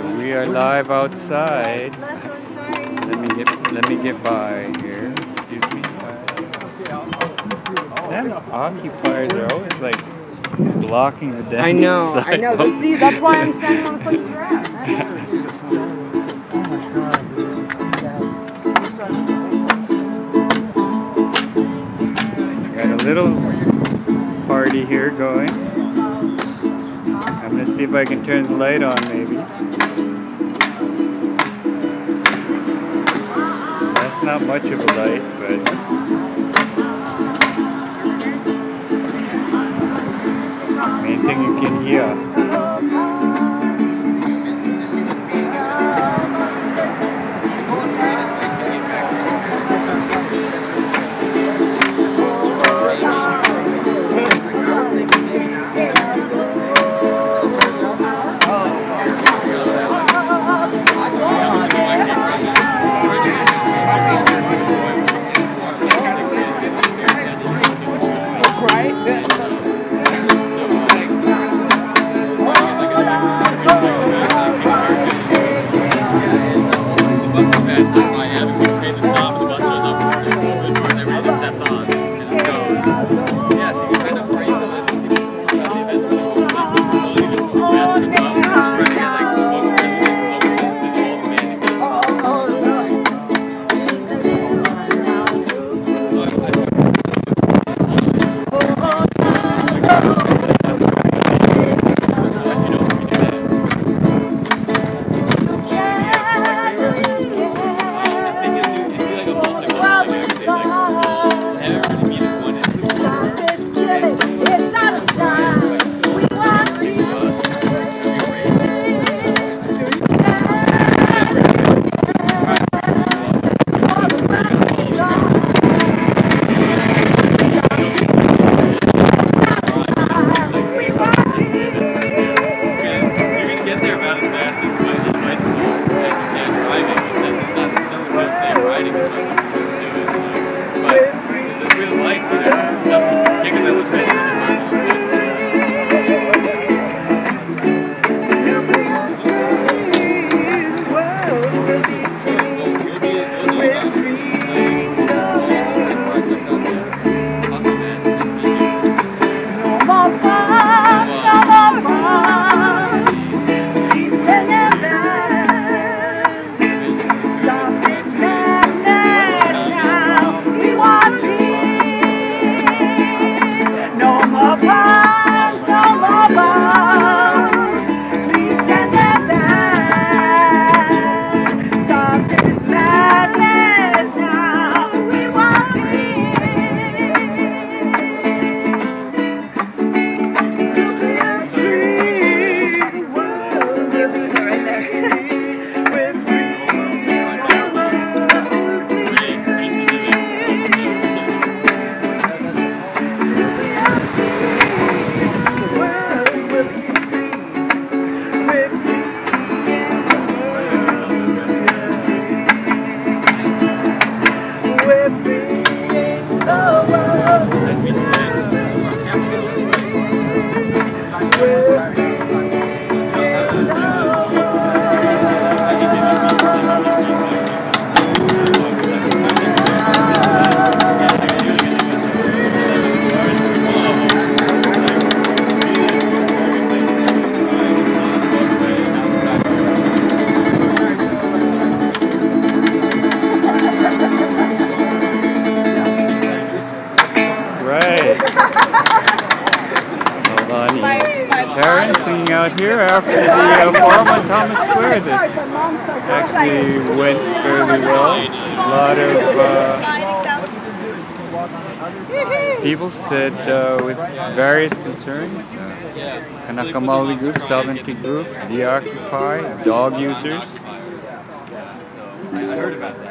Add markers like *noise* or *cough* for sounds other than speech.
are live outside. Let me get let me get by here. Excuse me. Them occupiers are always like blocking the damn I know, I know. sidewalk. See, that's why I'm standing on the *laughs* fucking grass. Got a little party here going. I'm gonna see if I can turn the light on maybe. Not much of a light, but main thing you can hear. Parents out here after the uh, forum on Thomas Square that actually went fairly well. A lot of uh, people said uh, with various concerns, uh, Kanaka Maoli group, sovereignty group, the Occupy, dog users. I heard about that.